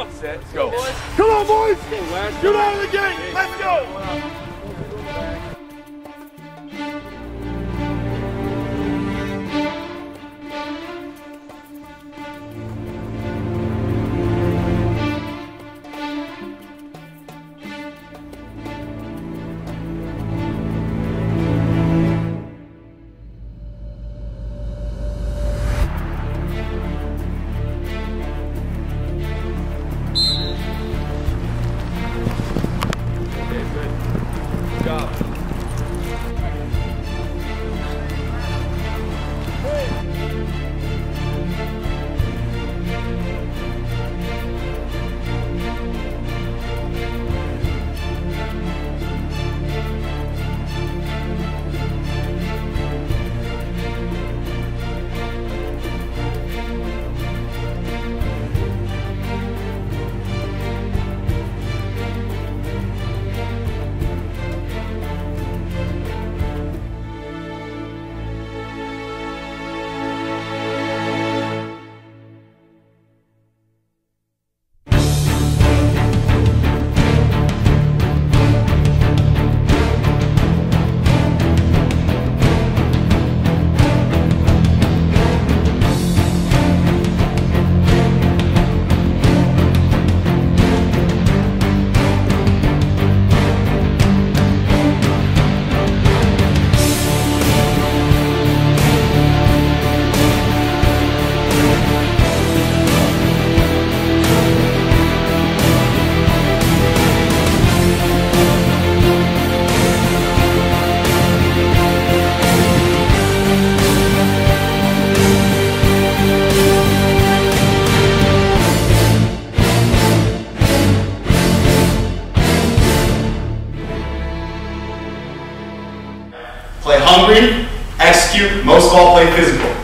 Let's go. Come on, boys. Get out of the gate. Let's go. Play hungry, execute, most of all play physical.